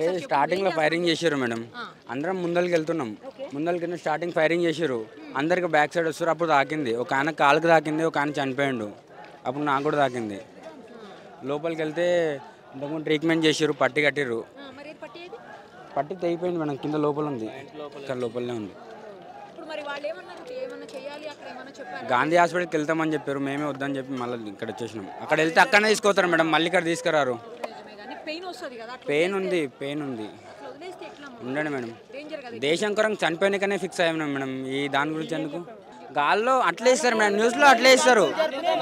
అంటే స్టార్టింగ్లో ఫైరింగ్ చేసారు మేడం. అందరం ముందరికి వెళ్తున్నాం. ముందరికి స్టార్టింగ్ ఫైరింగ్ చేసారు అందరికి బ్యాక్ సైడ్ వస్తారు అప్పుడు తాకింది. ఒక ఆయన కాలుకి తాకింది ఒక ఆయన చనిపోయిండు. అప్పుడు నాకు కూడా తాకింది. లోపలికి వెళ్తే ఇంతకుముందు ట్రీట్మెంట్ చేసారు పట్టి కట్టిర్రు. మరి ఏది పట్టి తెగిపోయింది మేడం కింద లోపల ఉంది. ఇక్కడ లోపలనే ఉంది. ఇప్పుడు మరి వాళ్ళు ఏమన్నారు? ఏమన్నా చేయాలి? అక్కడ ఏమన్నా చెప్పారు? గాంధీ హాస్పిటల్కి వెళ్తామని చెప్పారు మేమే వద్దని చెప్పి మళ్ళీ ఇక్కడ వచ్చేసినాం. అక్కడ వెళ్తే అక్కడనే తీసుకొస్తారు మేడం మళ్ళీ ఇక్కడ తీసుకురారు. పెయిన్ వస్తుంది కదా పెయిన్ ఉంది పెయిన్ ఉంది. ఉండండి మేడం. డేంజర్ కదా దేశం కొరకు చనిపోయినకనే ఫిక్స్ అయ్యాం మేడం. ఈ దాని గురించి ఎందుకు? గాల్లో అట్లే ఇస్తారు మేడం. న్యూస్లో అట్లే ఇస్తారు.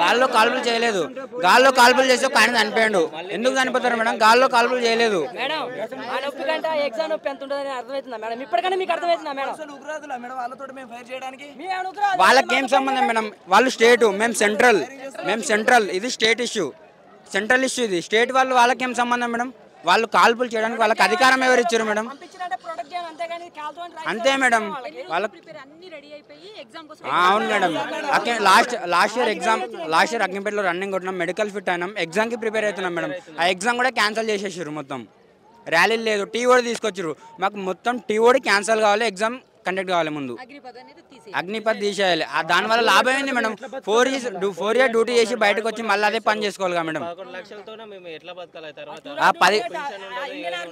గాల్లో కాల్పులు చేయలేదు. గాల్లో కాల్పులు చేస్తే ఒక ఆయన చనిపోయాడు. ఎందుకు చనిపోతారు మేడం? గాల్లో కాల్పులు చేయలేదు. మేడం ఆ నొప్పి కంటే ఎగ్జామ్ నొప్పి ఎంత ఉంటుందని అర్థమవుతుందా మేడం? ఇప్పటికైనా మీకు అర్థమవుతుందా మేడం? ఉగ్రవాదులా మేడం? వాళ్ళతో మేము ఫైర్ చేయడానికి? మీ అనుగ్రహం వాళ్ళకి ఏం సంబంధం మేడం? వాళ్ళు స్టేట్ మేము సెంట్రల్. మేము సెంట్రల్. ఇది స్టేట్ ఇష్యూ. సెంట్రల్ ఇష్యూ ఇది. స్టేట్ వాళ్ళు వాళ్ళకి ఏం సంబంధం మేడం? వాళ్ళు కాల్పులు చేయడానికి వాళ్ళకి అధికారం ఎవరు ఇచ్చారు మేడం? అంతే మేడం. వాళ్ళకి అవును madam. Last last year exam last year అగ్నిపేటలో running కొట్టినాం మెడికల్ ఫిట్ అయినాం ఎగ్జామ్కి ప్రిపేర్ అవుతున్నాం మేడం. ఆ ఎగ్జామ్ కూడా క్యాన్సిల్ చేసేసారు మొత్తం. ర్యాలీ లేదు టీ ఓడి తీసుకొచ్చారు మాకు మొత్తం టీ ఓడి క్యాన్సిల్ కావాలి ఎగ్జామ్ కండక్ట్ కావాలి ముందు. అగ్నిపథ్ తీసేయాలి. ఆ దానివల్ల లాభం ఏంది madam? Four years four year duty చేసి బయటకు వచ్చి మళ్ళీ అదే పని చేసుకోవాలి మేడం. పదకొండు లక్షలతోనే మేము ఎట్లా బతకాలి తర్వాత? ఆ పది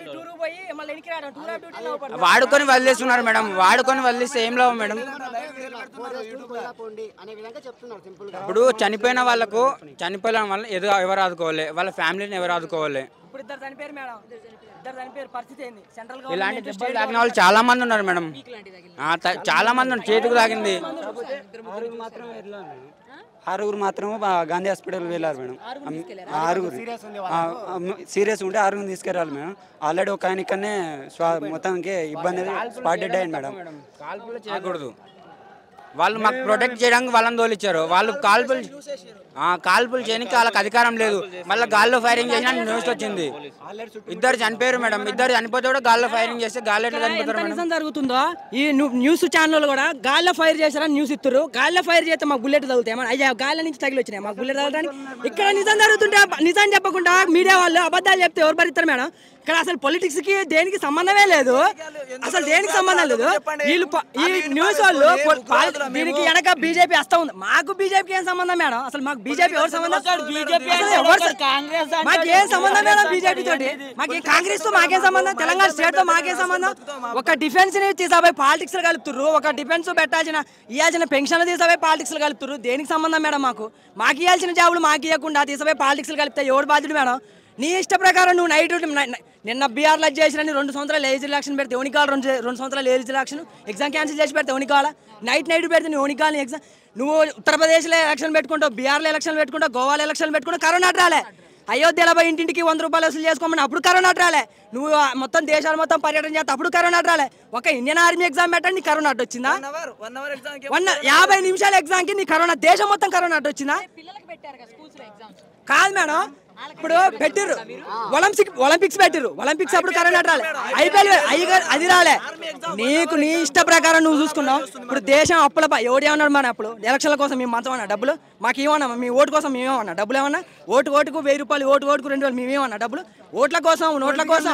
టూర్ పోయి మళ్ళీ వెనక్కి రావడం టూర్ ఆఫ్ డ్యూటీ లో వాడుకొని వదిలేస్తున్నారు మేడం. వాడుకొని వదిలేస్తే ఏం లాభం మేడం? అనే విధంగా చెప్తున్నారు సింపుల్గా ఇప్పుడు చనిపోయిన వాళ్ళకు చనిపోయిన వాళ్ళని ఎదు ఎవరు ఆదుకోవాలి? వాళ్ళ ఫ్యామిలీని ఎవరు ఆదుకోవాలి? ఇప్పుడు ఇద్దరు చనిపోయారు మేడం. ఇద్దరు చనిపోయారు. పరిస్థితి ఏంది? సెంట్రల్ ఇలాంటి దెబ్బలు తాకిన వాళ్ళు చాలా మంది ఉన్నారు మేడం. ఆ, త- చాలా మంది ఉన్నారు. చేతికి తాకింది ఆరుగురు మాత్రం గాంధీ హాస్పిటల్ వెళ్ళారు మేడం. ఆ, ఆరుగురు. సీరియస్ ఉంటే ఆరుగురు తీసుకెళ్ళాలి మేడం. ఆల్రెడీ ఒక ఆయన ఇక్కడనే స్వా మొత్తానికి ఇబ్బంది స్పాట్ డెడ్ అయింది మేడం. కాల్పులు చేయకూడదు. వాళ్ళు మాకు ప్రొటెక్ట్ చేయడానికి వాళ్ళని తోలిచ్చారు. వాళ్ళు కాల్పులు కాల్పులు చేయడానికి వాళ్ళకి అధికారం లేదు. మళ్ళీ గాల్లో ఫైరింగ్ చేసిన న్యూస్ వచ్చింది. ఇద్దరు చనిపోయారు మేడం. ఇద్దరు చనిపోతే కూడా గాల్లో ఫైరింగ్ చేస్తే గాల్లో చనిపోతారు జరుగుతుందో ఈ న్యూ- న్యూస్ ఛానల్ కూడా గాల్లో ఫైర్ చేశారని న్యూస్ ఇస్తారు గాల్లో ఫైర్ చేస్తే మాకు బుల్లెట్ తగులుతాయి మన అయ్యా గాల్ల నుంచి తగిలి వచ్చినాయి? మాకు బుల్లెట్ తగలడానికి ఇక్కడ నిజం జరుగుతుంటే నిజం చెప్పకుండా మీడియా వాళ్ళు అబద్ధాలు చెప్తే ఎవరు భరిస్తారు మేడం? ఇక్కడ అసలు పొలిటిక్స్కి దేనికి సంబంధమే లేదు. అసలు దేనికి సంబంధం లేదు. వీళ్ళు ఈ న్యూస్ వాళ్ళు దీనికి వెనక బీజేపీ వస్తా ఉంది. మాకు బీజేపీకి ఏం సంబంధం మేడం? అసలు మాకు బీజేపీ ఎవరు సంబంధం? బీజేపీ కాంగ్రెస్ మాకు ఏం సంబంధం మేడం బీజేపీ తోటి? మాకు కాంగ్రెస్తో మాకేం సంబంధం? తెలంగాణ స్టేట్తో మాకేం సంబంధం? ఒక డిఫెన్స్ని తీసాపోయి పాలిటిక్స్ కలుపుతుర్రు. ఒక డిఫెన్స్ పెట్టాల్సిన ఇవ్వాల్సిన పెన్షన్ తీసాపోయి పాలిటిక్స్ కలుపుతుర్రు. దేనికి సంబంధం మేడం మాకు? మాకు ఇవ్వాల్సిన జాబులు మాకు ఇవ్వకుండా తీసాపోయి పాలిటిక్స్ కలిపితే ఎవడు బాధ్యుడు మేడం? నీ ఇష్ట ప్రకారం నువ్వు నైట్ నిన్న బీఆర్లో చేసిన రెండు సంవత్సరాలు ఏజ్ రిలాక్షన్ పెడితే ఓనికాల రెండు రెండు సంవత్సరాలు ఏజ్ రిలాక్షన్ ఎగ్జామ్ క్యాన్సిల్ చేసి పెడితే ఓనికాల నైట్ నైట్ పెడితే నీ ఓనికాల ఎగ్జామ్ నువ్వు ఉత్తరప్రదేశ్లో ఎలక్షన్ పెట్టుకుంటావు బీహార్లో ఎలక్షన్ పెట్టుకుంటావు గోవాలో ఎలక్షన్ పెట్టుకుంటావు కరోనా రాలే అయోధ్యలో పోయి ఇంటింటికి వంద రూపాయలు వసూలు చేసుకోమని అప్పుడు కరోనా రాలే నువ్వు మొత్తం దేశాలు మొత్తం పర్యటన చేస్తే అప్పుడు కరోనా రాలే ఒక ఇండియన్ ఆర్మీ ఎగ్జామ్ పెట్టండి కరోనా అడ్డు వచ్చిందా? One hour one hour exam one యాభై నిమిషాల ఎగ్జామ్కి నీ కరోనా దేశం మొత్తం కరోనా అడ్డు వచ్చిందా? పిల్లలకు పెట్టారు కదా స్కూల్స్లో ఎగ్జామ్స్ కాదు మేడం ఇప్పుడు పెట్టిర్రు. ఒలింపిక్స్ ఒలింపిక్స్ పెట్టిర్రు. ఒలింపిక్స్ అప్పుడు కరోనా రాలే. ఐపీఎల్ అది రాలే. నీకు నీ ఇష్ట ప్రకారం నువ్వు చూసుకున్నావు. ఇప్పుడు దేశం అప్పుల ఎవడు ఏమన్నాడు మన అప్పుడు? ఎలక్షన్ల కోసం మేము మంచం అన్నా డబ్బులు? మాకు ఏమన్నా మీ ఓటు కోసం మేమేమన్నా డబ్బులు ఏమన్నా? ఓటు ఓటుకు వెయ్యి రూపాయలు ఓటు ఓటుకు రెండు వేలు మేమేమన్నా డబ్బులు? ఓట్ల కోసం నోట్ల కోసం.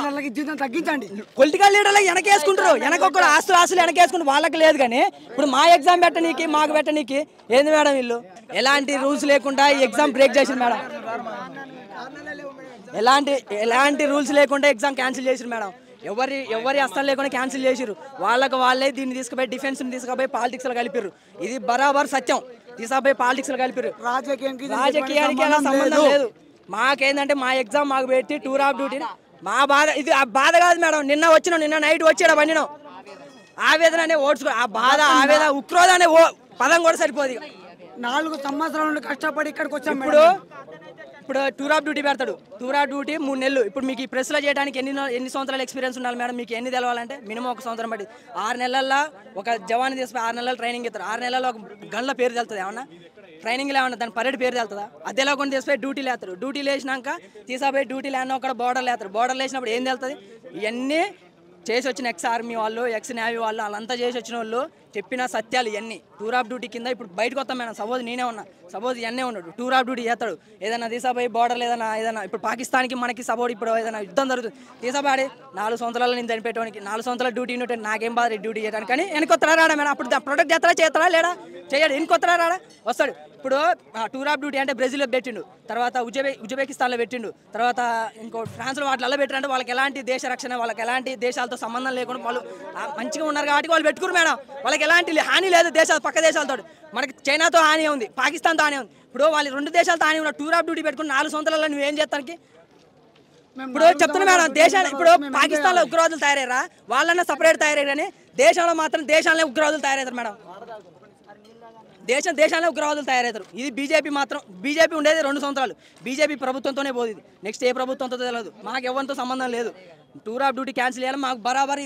తగ్గించండి. పొలిటికల్ లీడర్లు వెనకేసుకుంటారు. వెనక ఒకరు ఆస్తులు ఆస్తులు వెనకేసుకుంటారు వాళ్ళకి లేదు కానీ ఇప్పుడు మా ఎగ్జామ్ పెట్టనీకి మాకు పెట్టనీకి ఏంది మేడం వీళ్ళు? ఎలాంటి రూల్స్ లేకుండా ఈ ఎగ్జామ్ బ్రేక్ చేసింది మేడం. ఎలాంటి ఎలాంటి రూల్స్ లేకుండా ఎగ్జామ్ క్యాన్సిల్ చేసిరు మేడం. ఎవరి ఎవరి అస్తం లేకుండా క్యాన్సిల్ చేసిరు వాళ్ళకి వాళ్ళే దీన్ని తీసుకుపోయి డిఫెన్స్ తీసుకుపోయి పాలిటిక్స్లో కలిపిరు ఇది బరాబర్ సత్యం. తీసుకుపోయి పాలిటిక్స్లో కలిపిరు రాజకీయానికి సంబంధం లేదు. మాకేందంటే మా ఎగ్జామ్ మాకు పెట్టి టూర్ ఆఫ్ డ్యూటీ మా బాధ ఇది ఆ బాధ కాదు మేడం. నిన్న వచ్చినాం నిన్న నైట్ వచ్చాడు బండినాం ఆవేదన అనే ఓడ్చుకో ఆ బాధ ఆవేదన ఉక్రోధ అనే పదం కూడా సరిపోదు. నాలుగు సంవత్సరాల నుండి కష్టపడి ఇక్కడికి వచ్చాం ఇప్పుడు ఇప్పుడు టూర్ ఆఫ్ డ్యూటీ పెడతాడు. టూర్ ఆఫ్ డ్యూటీ మూడు నెలలు. ఇప్పుడు మీకు ఈ ప్రెస్లో చేయడానికి ఎన్ని ఎన్ని సంవత్సరాల ఎక్స్పీరియన్స్ ఉండాలి మేడం? మీకు ఎన్ని తెలవాలంటే మినిమం ఒక సంవత్సరం బట్టి ఆరు నెలల్లో ఒక జవాన్ తీసుకుని ఆరు నెలలు ట్రైనింగ్ ఇస్తారు. ఆరు నెలల్లో ఒక గన్ల పేరు తెలుతుంది ఏమన్నా? ట్రైనింగ్ ఏమన్నా దాని పరేడ్ పేరు తెలుతుందా? అదేలా కొన్ని తీసుకుపోయి డ్యూటీ లేస్తారు డ్యూటీ లేచినాక తీసాపోయి డ్యూటీ లేని ఒక బోర్డర్ లేస్తారు బోర్డర్ లేచినప్పుడు ఏం తెలుతుంది? ఇవన్నీ చేసి వచ్చిన ఎక్స్ ఆర్మీ వాళ్ళు ఎక్స్ నేవీ వాళ్ళు వాళ్ళంతా చేసి వచ్చిన వాళ్ళు చెప్పిన సత్యాలు ఇవన్నీ టూర్ ఆఫ్ డ్యూటీ కింద ఇప్పుడు బయటకు వస్తాం మేడం. సపోజ్ నేనే ఉన్నా. సపోజ్ ఇవన్నీ ఉన్నాడు. టూర్ ఆఫ్ డ్యూటీ చేస్తాడు. ఏదైనా తీసాపోయి బార్డర్ ఏదైనా ఏదైనా ఇప్పుడు పాకిస్తాన్కి మనకి సపోర్ట్ ఇప్పుడు ఏదైనా యుద్ధం జరుగుతుంది. తీసాబాడి నాలుగు సంవత్సరాలు నేను చనిపెట్టడానికి నాలుగు సంవత్సరాల డ్యూటీ ఉంటే నాకేం బాధ డ్యూటీ చేయడానికి కానీ వెనకొత్తరా రాడా మేడం? అప్పుడు ప్రొడక్ట్ చేస్తారా చేస్తారా లేడా? చేయడు. వెనకొత్తరా రాడా? వస్తాడు. ఇప్పుడు టూర్ ఆఫ్ డ్యూటీ అంటే బ్రెజిల్లో పెట్టిండు. తర్వాత ఉజ్బె ఉజ్బెకిస్తాన్లో పెట్టిండు. తర్వాత ఇంకో ఫ్రాన్స్లో వాటిలో పెట్టిండు వాళ్ళకి ఎలాంటి దేశ రక్షణ వాళ్ళకి ఎలాంటి దేశాలతో సంబంధం లేకుండా వాళ్ళు మంచిగా ఉన్నారు కాబట్టి వాళ్ళు పెట్టుకురు మేడం. వాళ్ళకి ఎలాంటి హాని లేదు దేశాలు పక్క దేశాలతో. మనకి చైనాతో హాని ఉంది పాకిస్తాన్తో హాని ఉంది. ఇప్పుడు వాళ్ళు రెండు దేశాలతో హాని ఉన్న టూర్ ఆఫ్ డ్యూటీ పెట్టుకుని నాలుగు సంవత్సరాల్లో నువ్వు ఏం చేస్తానికి ఇప్పుడు చెప్తున్నా మేడం దేశాలు ఇప్పుడు పాకిస్తాన్లో ఉగ్రవాదులు తయారయ్యారా? వాళ్ళన్నా సపరేట్ తయారయ్యారు కానీ దేశంలో మాత్రం దేశాలనే ఉగ్రవాదులు తయారవుతారు మేడం. దేశం దేశాలనే ఉగ్రవాదులు తయారవుతారు. ఇది బీజేపీ మాత్రం బీజేపీ ఉండేది రెండు సంవత్సరాలు. బీజేపీ ప్రభుత్వంతోనే పోదు ఇది. నెక్స్ట్ ఏ ప్రభుత్వంతో తెలియదు మాకు ఎవరితో సంబంధం లేదు. టూర్ ఆఫ్ డ్యూటీ క్యాన్సిల్ చేయాలి మాకు బరాబర్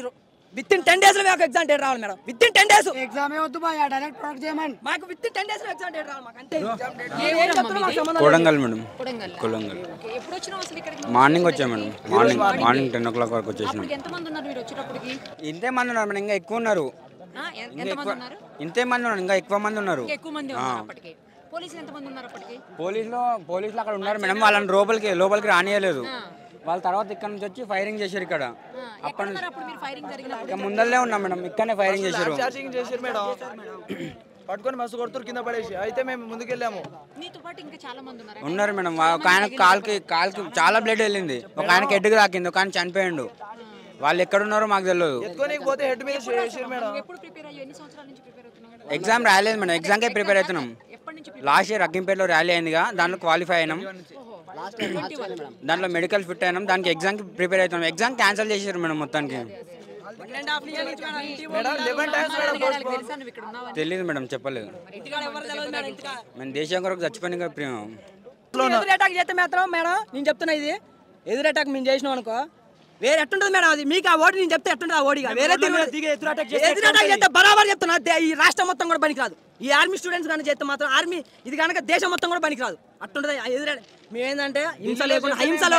విత్ ఇన్ టెన్ డేస్లో మాకు ఎగ్జామ్ డేట్ రావాలి madam. Within ten days exam వద్దు డైరెక్ట్ ప్రొడక్ట్ చేయమని. మాకు విత్ ఇన్ టెన్ డేస్లో ఎగ్జామ్ డేట్ రావాలి మాకు అంతే. కొడంగల్ మేడం. కొడంగల్. ఎప్పుడు వచ్చినావు అసలు ఇక్కడికి? మార్నింగ్ వచ్చాం madam. Morning morning? Ten o'clock వరకు వచ్చేసినాం. అప్పటికి ఎంతమంది ఉన్నారు మీరు వచ్చేటప్పటికి? ఇంతే మంది ఉన్నారు మేడం ఇంకా ఎక్కువ ఉన్నారు. ఇంతే మంది ఉన్నారు ఇంకా ఎక్కువ మంది ఉన్నారు. ఇంకా ఎక్కువ మంది ఉన్నారు అప్పటికి. పోలీసులు ఎంతమంది ఉన్నారు అప్పటికి? పోలీసులు పోలీసులు అక్కడ ఉన్నారు మేడం. వాళ్ళని లోపలికి లోపలికి రానియలేదు. వాళ్ళ తర్వాత ఇక్కడ నుంచి వచ్చి ఫైరింగ్ చేశారు ఇక్కడ. ఎక్కడ ఉన్నారు అప్పుడు మీరు ఫైరింగ్ జరిగినప్పుడు? ఇక ముందల్లే ఉన్నాం మేడం. ఇక్కడనే ఫైరింగ్ చేశారు. చేసారు మేడం. పట్టుకొని మస్తు కొడుతురు కింద పడేసి. అయితే మేము ముందుకెళ్ళాము. మీతో పాటు ఇంకా చాలా మంది ఉన్నారు. ఉన్నారు మేడం. ఒక ఆయన కాల్కి కాల్కి చాలా బ్లడ్ వెళ్ళింది. ఒక ఆయనకి హెడ్కి తాకింది. ఒక ఆయన చనిపోయిండు. వాళ్ళు ఎక్కడ ఉన్నారో మాకు తెలియదు చేసారు ఎగ్జామ్ రాయలేదు మేడం. ఎగ్జామ్కే ప్రిపేర్ అవుతున్నాం. ఎప్పటి నుంచి లాస్ట్ ఇయర్ అగ్గింపేటలో ర్యాలీ అయిందిగా దాంట్లో క్వాలిఫై అయినాం. దాంట్లో మెడికల్ ఫిట్ అయినాం. దానికి ఎగ్జామ్కి ప్రిపేర్ అవుతున్నాం. ఎగ్జామ్ క్యాన్సిల్ చేశారు మేడం మొత్తానికి. తెలియదు మేడం. చెప్పలేదు. మేము దేశం కొరకు చచ్చిపోయిన ప్రియం. ఎదురు అటాక్ చేస్తే మాత్రం మేడం నేను చెప్తున్నా ఇది. ఎదురు అటాక్ మేము చేసినాం అనుకో వేరే ఎట్టుంటది మేడం అది? మీకు ఆ ఓటు నేను చెప్తే ఎట్టుంటది ఆ ఓడిగా? వేరే తిరిగి ఎదురు అటాక్ చేస్తే బరాబర్ చెప్తున్నా. ఈ రాష్ట్రం మొత్తం కూడా పనికిరాదు. ఈ ఆర్మీ స్టూడెంట్స్ కానీ చేస్తే మాత్రం ఆర్మీ ఇది కనుక దేశం మొత్తం కూడా పనికిరాదు. అట్టుంటది ఆ ఎదురు. మేమేందంటే హింస లేకుండా అహింసలో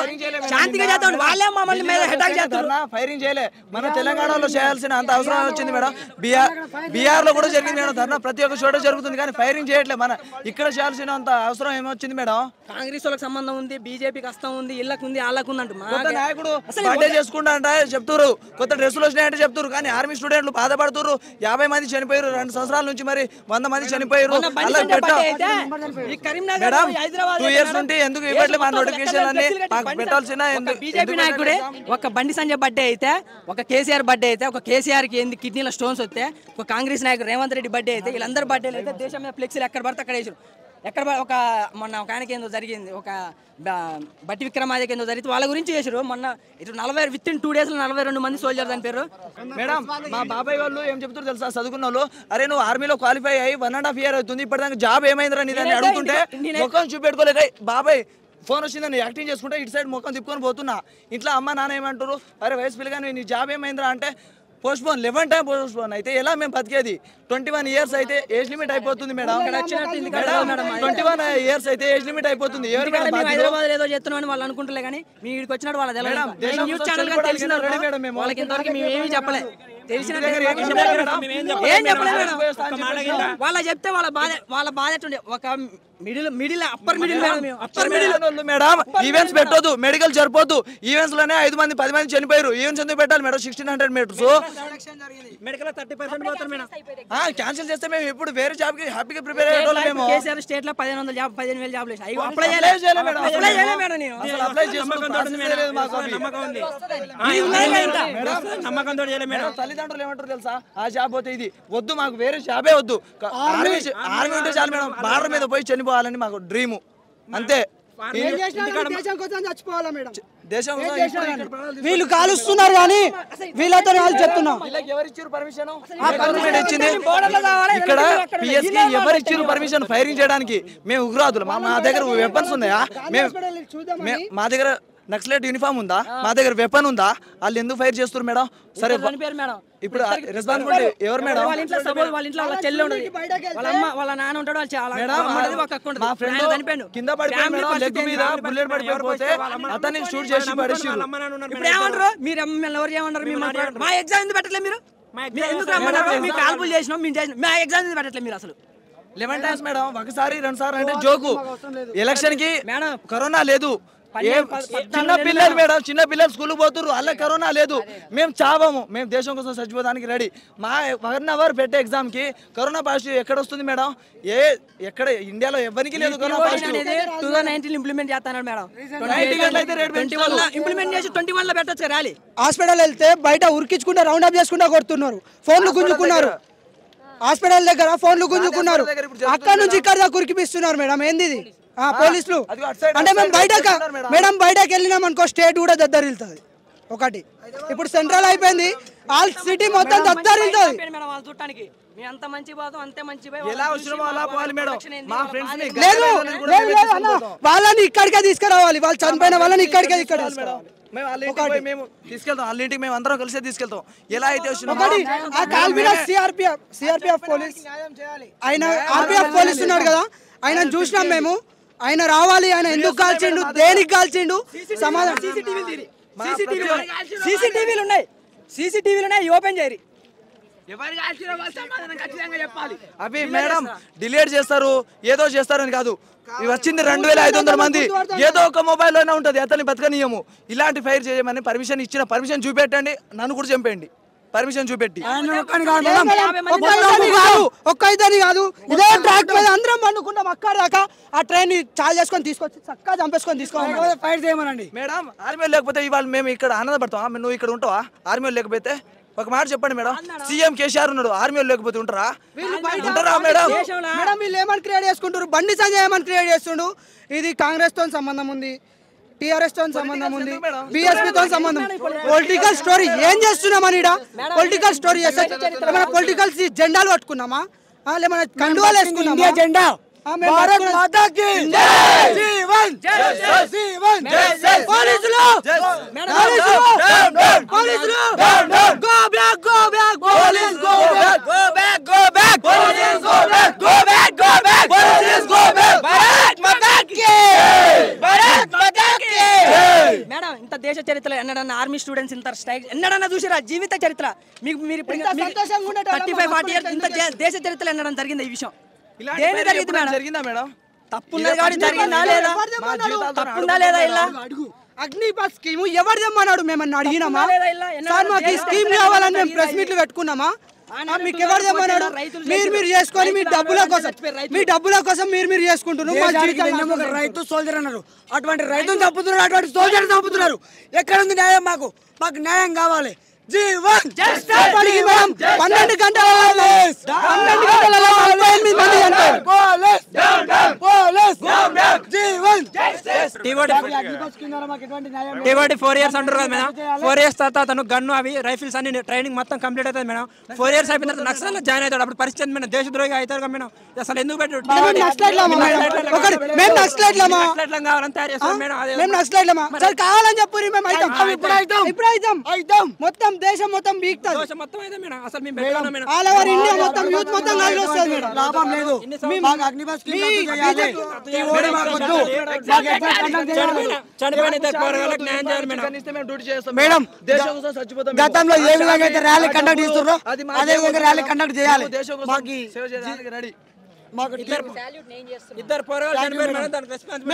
శాంతిగా చేస్తాం వాళ్ళే మమ్మల్ని మీద అటాక్ చేస్తారు ఫైరింగ్ చేయలే. మన తెలంగాణలో చేయాల్సిన అంత అవసరం వచ్చింది మేడం. బీఆర్ బీఆర్లో కూడా జరిగింది మేడం ధర్నా ప్రతి ఒక్క చోట జరుగుతుంది కానీ ఫైరింగ్ చేయట్లే. మన ఇక్కడ చేయాల్సిన అంత అవసరం ఏమొచ్చింది మేడం? కాంగ్రెస్ వాళ్ళకి సంబంధం ఉంది బీజేపీకి హస్తం ఉంది ఇళ్ళకు ఉంది వాళ్ళకు ఉంది అంటు నాయకుడు బర్త్డే చేసుకుంటా అంటే చెప్తున్నారు కొత్త డ్రెస్సులు వచ్చినాయంటే చెప్తున్నారు కానీ ఆర్మీ స్టూడెంట్లు బాధపడుతున్నారు యాభై మంది చనిపోయారు. రెండు సంవత్సరాల నుంచి మరి వంద మంది చనిపోయారు. మేడం హైదరాబాద్ టూ ఇయర్స్ నుండి ఎందుకు ఇవ్వట్లే మా నోటిఫికేషన్ అన్ని మాకు పెట్టాల్సిన ఎందుకు బీజేపీ నాయకుడే ఒక బండి సంజయ్ బర్త్డే అయితే ఒక కేసీఆర్ బర్త్డే అయితే ఒక కేసీఆర్కి ఏంది కిడ్నీలో స్టోన్స్ వస్తే ఒక కాంగ్రెస్ నాయకుడు రేవంత్ రెడ్డి బర్త్డే అయితే వీళ్ళందరూ బర్త్డేలు అయితే దేశం మీద ఫ్లెక్సీలు ఎక్కడ పడితే అక్కడ వేసారు. ఎక్కడ ఒక మొన్న ఒక ఆయనకి ఏందో జరిగింది ఒక బట్టి విక్రమాదికి ఏందో జరిగితే వాళ్ళ గురించి చేసారు మొన్న ఇటు నలభై విత్ ఇన్ టూ డేస్లో నలభై రెండు మంది సోల్జర్ చనిపోయారు మేడం మా బాబాయ్ వాళ్ళు ఏం చెప్తారు తెలుసా? చదువుకున్న వాళ్ళు అరే నువ్వు ఆర్మీలో క్వాలిఫై అయ్యి వన్ అండ్ హాఫ్ ఇయర్ అవుతుంది ఇప్పటిదాకా జాబ్ ఏమైందిరా నీదని నేనైతే అడుగుతుంటే ముఖం చూపెట్టుకోలేక బాబాయ్ ఫోన్ వచ్చిందని యాక్టింగ్ చేసుకుంటే ఇటు సైడ్ ముఖం తిప్పుకొని పోతున్నా. ఇంట్లో అమ్మ నాన్న ఏమంటారు అరే వయసు పిల్లగాని నీ జాబ్ ఏమైందిరా? అంటే postpone eleven time postpone అయితే ఎలా మేము బతికేది? ట్వంటీ వన్ ఇయర్స్ అయితే ఏజ్ లిమిట్ అయిపోతుంది మేడం. ట్వంటీ వన్ ఇయర్స్ అయితే ఏజ్ లిమిట్ అయిపోతుంది. ఎవరు? హైదరాబాద్ ఏదో చేస్తున్నాం అని వాళ్ళు అనుకుంటలే కానీ మీ ఇక్కడికి వచ్చినట్టు వాళ్ళ తెలియదు న్యూస్ ఛానల్ తెలిసిన రెడీ మేడం. మేము. వాళ్ళకి ఇంతవరకు మేము ఏమీ చెప్పలే తెలిసిన. వాళ్ళ చెప్తే వాళ్ళ బాధ వాళ్ళ బాధ ఎట్టుండే ఒక middle middle upper middle upper middle. Madam. Events పెట్టొద్దు మెడికల్ సరిపోద్దు ఈవెంట్స్లోనే ఐదు మంది పది మంది చనిపోయారు ఈవెంట్స్ ఎందుకు పెట్టాలి madam? Sixteen hundred meters. Medical thirty percent cancel చేస్తే మేము ఇప్పుడు వేరే జాబ్కి హ్యాపీగా ప్రిపేర్ మేము. కేసీఆర్ స్టేట్లో పదిహేను వందల జాబ్ పదిహేను వేల జాబ్లు వేసాయి అప్లై చేయలేదు చేయలే మేడం. అప్లై చేయలేదు మేడం నేను. అసలు అప్లై చేసుకున్న process ఏ లేదు మాకు. అవి. ఇది ఉన్నది కదా ఇంత. మేడం. తల్లిదండ్రులు ఏమంటారు తెలుసా? ఆ జాబ్ పోతే ఇది. వద్దు మాకు వేరే జాబే వద్దు. ఆర్మీ ఆర్మీ ఉంటే చాలు మేడం. బార్డర్ మీద పోయి చనిపోవాలని మాకు డ్రీమ్ అంతే. వీళ్ళు కాలుస్తున్నారు కానీ వీళ్ళతో వాళ్ళు చెప్తున్నాం ఎవరు ఇచ్చారు పర్మిషన్ గవర్నమెంట్ ఇచ్చింది? ఇక్కడ పిఎస్కి ఎవరు ఇచ్చారు పర్మిషన్ ఫైరింగ్ చేయడానికి? మేము ఉగ్రవాదులు. మా దగ్గర వెపన్స్ ఉన్నాయా? మేము మా దగ్గర నక్సలైట్ యూనిఫామ్ ఉందా? మా దగ్గర వెపన్ ఉందా? వాళ్ళు ఎందుకు ఫైర్ చేస్తారు మేడం? సరే ఇప్పుడు రెస్పాన్సిబిలిటీ ఎవరు మేడం? వాళ్ళ ఇంట్లో సపోజ్ వాళ్ళ ఇంట్లో వాళ్ళ చెల్లి ఉండదు వాళ్ళ అమ్మ వాళ్ళ నాన్న ఉంటాడు వాళ్ళ చాలా మేడం. మా ఫ్రెండ్. కింద లెగ్ మీద ఏంది? బుల్లెట్ పడిపోతే అతన్ని షూట్ చేసి పడేసిరు ఇప్పుడు ఏమంటారు? మీరు ఎవరు మిమ్మల్ని మా ఎగ్జామ్ ఎందుకు పెట్టట్లేదు మీరు? మీరు ఎందుకు రమ్మన్నారు? మీ కాల్పులు చేసినాం మేము చేసినాం. మా ఎగ్జామ్ ఎందుకు పెట్టట్లేదు మీరు అసలు? లెవెన్ టైమ్స్ మేడం ఒకసారి రెండు సార్లు అంటే జోకు ఎలక్షన్కి మేడం. కరోనా లేదు. చిన్న పిల్లలు మేడం చిన్న పిల్లలు స్కూల్ పోతుర్రు అల్ల కరోనా లేదు. మేము చావము మేము దేశం కోసం చచ్చిపోవడానికి రెడీ మా వన్ అవర్ పెట్టే ఎగ్జామ్కి కరోనా పాజిటివ్ ఎక్కడ వస్తుంది మేడం? ఏ ఎక్కడ ఇండియాలో ఎవరికి లేదు కరోనా పాజిటివ్ అనేది టూ థౌసండ్ నైన్టీన్ ఇంప్లిమెంట్ చేస్తాను మేడం. ఇంప్లిమెంట్ చేసి ట్వంటీ వన్లో పెట్టచ్చు ర్యాలీ. హాస్పిటల్ వెళ్తే బయట ఉరికించుకుంటా రౌండ్ అప్ చేసుకుంటా కొడుతున్నారు. ఫోన్లు గుంజుకున్నారు. హాస్పిటల్ దగ్గర ఫోన్లు గుంజుకున్నారు. అక్కడ నుంచి ఇక్కడ దాకా ఉరికిపిస్తున్నారు మేడం. ఏంది పోలీసులు. అటు మేము సైడ్ బయట చేస్తున్నారు మేడం. బయటకు వెళ్ళినాం అనుకో స్టేట్ కూడా దద్దరిల్తుంది ఒకటి. ఇప్పుడు సెంట్రల్ అయిపోయింది. ఆల్ సిటీ మొత్తం దద్దరిల్తుంది మంచి అంతే మంచి ఏంది. లేదు లేదు లేదు అన్న వాళ్ళని ఇక్కడికే తీసుకురావాలి. వాళ్ళు చనిపోయిన వాళ్ళని ఇక్కడికే ఇక్కడ మేము వాళ్ళ తీసుకెళ్తాం. వాళ్ళ ఇంటికి మేము అందరం కలిసి తీసుకెళ్తాం. ఎలా అయితే వచ్చినామో ఒకటి. ఆ కాల్ మీద సిఆర్పిఎఫ్ సిఆర్పిఎఫ్ పోలీస్ ఆయన ఆర్పిఎఫ్ పోలీస్ ఉన్నాడు కదా ఆయన చూసినాం మేము. ఆయన రావాలి ఆయన ఎందుకు కాల్చిండు దేనికి కాల్చిండు? సమాధానం. సీసీటీవీలు ఉన్నాయి. సీసీటీవీలు ఉన్నాయి ఓపెన్ చేయరు. అవి మేడం డిలీట్ చేస్తారు ఏదో చేస్తారని కాదు. ఇవి వచ్చింది రెండు వేల ఐదు వందల మంది. ఏదో ఒక మొబైల్లోనే ఉంటది అతన్ని బతకనీయము. ఇలాంటి ఫైర్ చేయమని పర్మిషన్ ఇచ్చిన పర్మిషన్ చూపెట్టండి నన్ను కూడా చంపేయండి. పర్మిషన్ చూపెట్టి. ఒక్క ఇతని కాదు ఒక్క ఇతని కాదు. ఇదే ట్రాక్ మీద అందరం పండుకున్నాం అక్కడ దాకా. ఆ ట్రైన్ని చాలు చేసుకొని తీసుకొచ్చి చక్కగా చంపేసుకొని తీసుకోవాలి ఫైట్ చేయమనండి. మేడం ఆర్మీ లేకపోతే ఇవాళ మేము ఇక్కడ ఆనందపడతాం. నువ్వు ఇక్కడ ఉంటావా? ఆర్మీ లేకపోతే ఒక మాట చెప్పండి మేడం. సీఎం కేసీఆర్ ఉన్నాడు. ఆర్మీ లేకపోతే ఉంటారా? ఉంటారా మేడం? మేడం వీళ్ళు ఏమని క్రియేట్ చేసుకుంటారు బండి సంజయ్ ఏమని క్రియేట్ చేస్తుండు ఇది కాంగ్రెస్తో సంబంధం ఉంది. టిఆర్ఎస్తో సంబంధం ఉంది. బిఎస్పీ తో సంబంధం. పొలిటికల్ స్టోరీ ఏం చేస్తున్నామని పొలిటికల్ స్టోరీ చేస్తే పొలిటికల్ జెండాలు పట్టుకున్నామా? లేమన్నా కండువాలు వేసుకున్నామా? జెండా. భారత్ మాతాకి. జీవన్. జీవన్. పోలీసులు. పోలీసులు. పోలీసులు go back go back police go back go back go back police go back go back go back police go back Bharat మాతాకి భారత్ మాతాకి మేడం ఇంత దేశ చరిత్రలో ఎన్నడన్నా ఆర్మీ స్టూడెంట్స్ ఇంత స్ట్రైక్ ఎన్నడన్నా చూసిరా? జీవిత చరిత్ర. మీకు మీరు థర్టీ ఫైవ్ ఫార్టీ ఇయర్స్ ఇంత దేశ చరిత్రలో ఎన్నడం జరిగింది ఈ విషయం? ఫైర్ జరిగింది మేడం? జరిగిందా మేడం? తప్పున్నది కాబట్టి జరిగిందా? లేదా తప్పుందా లేదా ఇలా? అడుగు. అగ్నిపథ్ స్కీమ్ ఎవరు తెమ్మన్నాడు మేమన్నా అడిగినామా? సార్ మాకు ఈ స్కీమ్ కావాలని మేము ప్రెస్? మీట్లు పెట్టుకున్నామా? మీకు ఎవరు మీరు మీరు. చేసుకొని మీ డబ్బుల కోసం. మీ డబ్బుల కోసం మీరు మీరు చేసుకుంటున్నారు. రైతు సోల్జర్ అన్నారు. అటువంటి రైతులు చంపుతున్నారు అటువంటి సోల్జర్ చంపుతున్నారు ఎక్కడ ఉంది న్యాయం మాకు? మాకు న్యాయం కావాలి. జీవన్ పన్నెండు గంటల పన్నెండు గంటలలో నలభై ఎనిమిది మంది చనిపోయారు. జీవన్ టీవాడి ఫోర్ ఇయర్స్ అంటారు కదా మేడం ఫోర్ ఇయర్స్ తర్వాత తను గన్ను అవి రైఫిల్స్ అన్ని ట్రైనింగ్ మొత్తం కంప్లీట్ అవుతుంది మేడం ఫోర్ ఇయర్స్ అయిపోయిన తర్వాత నక్సల్ జాయిన్ అవుతాడు. అప్పుడు పరిస్థితి మేడం దేశద్రోహి అవుతారు కదా మేడం అసలు ఎందుకు పెట్టాడు? కావాలని తయారు చేస్తాం మేడం అదే మేము నక్సలైట్లమా సార్ కావాలని చెప్పు మేము అవుతాం ఇప్పుడు అవుతాం ఇప్పుడు అవుతాం అవుతాం మొత్తం దేశం మొత్తం బీక్తాం దోషం మొత్తం అయితే మేడం అసలు మేము పెట్టుకున్నాం మేడం? ఆల్ ఓవర్ ఇండియా మొత్తం యూత్ మొత్తం కలిసి వస్తుంది మేడం. లాభం లేదు. మాకు అగ్నిపథ్ స్కీమ్ రద్దు చేయాలి. ఈ ఓడి మాకు వద్దు. మాకు ఎట్లా కండక్ట్ చేయాలి? చనిపోయిన- చనిపోయిన ఇద్దరు పోరగాళ్ళకి న్యాయం చేయాలి మేడం. కనిస్తే మేము డ్యూటీ చేస్తాం మేడం. దేశం కోసం చచ్చిపోతాం మేము. గతంలో ఏ విధంగా అయితే ర్యాలీ కండక్ట్ చేస్తున్నారో అది విధంగా ర్యాలీ కండక్ట్ చేయాలి. దేశం కోసం మాకు సేవ చేయడానికి రెడీ మాకు ఇద్దరు పోరగాళ్ళు చనిపోయారు మేడం. దానికి రెస్పాన్స్